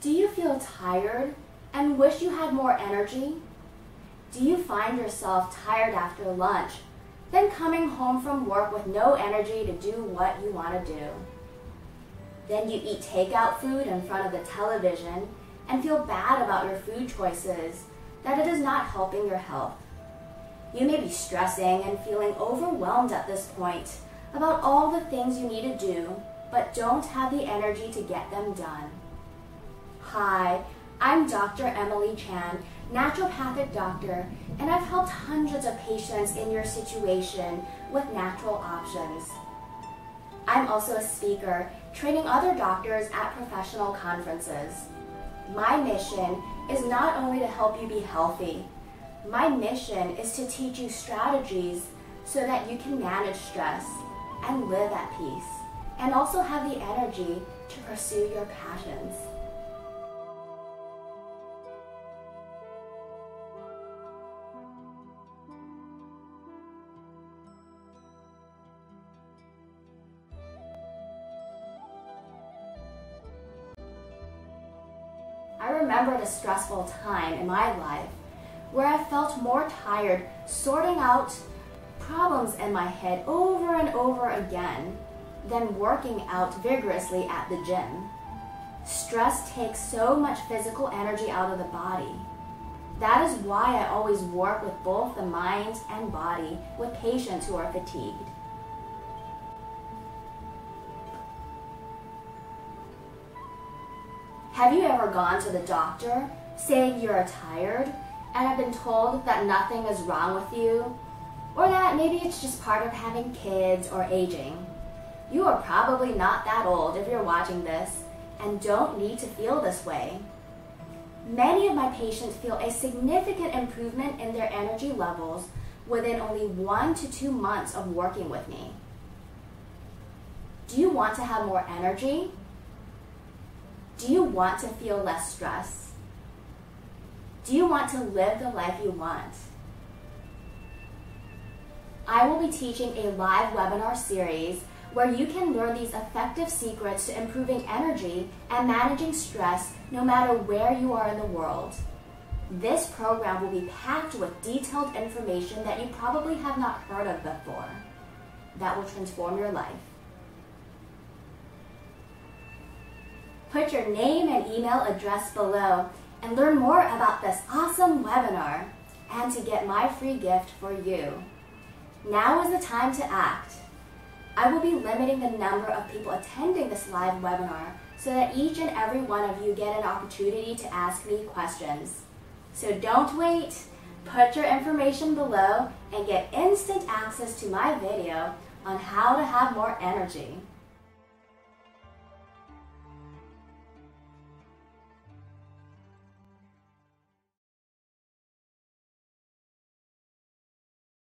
Do you feel tired and wish you had more energy? Do you find yourself tired after lunch, then coming home from work with no energy to do what you want to do? Then you eat takeout food in front of the television and feel bad about your food choices, that it is not helping your health. You may be stressing and feeling overwhelmed at this point about all the things you need to do, but don't have the energy to get them done. Hi, I'm Dr. Emily Chan, naturopathic doctor, and I've helped hundreds of patients in your situation with natural options. I'm also a speaker, training other doctors at professional conferences. My mission is not only to help you be healthy, my mission is to teach you strategies so that you can manage stress and live at peace, and also have the energy to pursue your passions. I remember a stressful time in my life where I felt more tired sorting out problems in my head over and over again than working out vigorously at the gym. Stress takes so much physical energy out of the body. That is why I always work with both the mind and body with patients who are fatigued. Have you ever gone to the doctor saying you're tired and have been told that nothing is wrong with you? Or that maybe it's just part of having kids or aging? You are probably not that old if you're watching this and don't need to feel this way. Many of my patients feel a significant improvement in their energy levels within only one to two months of working with me. Do you want to have more energy? Do you want to feel less stress? Do you want to live the life you want? I will be teaching a live webinar series where you can learn these effective secrets to improving energy and managing stress no matter where you are in the world. This program will be packed with detailed information that you probably have not heard of before that will transform your life. Put your name and email address below and learn more about this awesome webinar and to get my free gift for you. Now is the time to act. I will be limiting the number of people attending this live webinar so that each and every one of you get an opportunity to ask me questions. So don't wait, put your information below and get instant access to my video on how to have more energy.